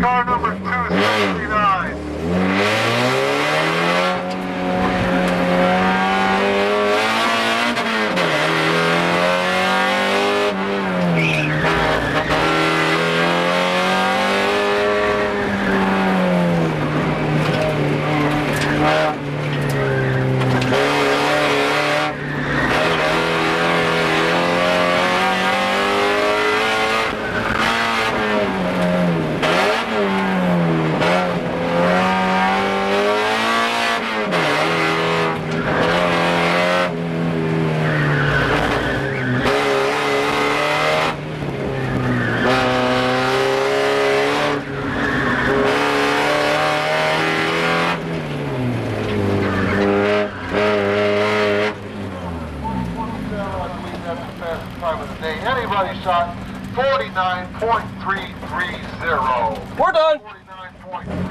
car number 269. Time of the day. Anybody shot 49.330. We're done. 49.330.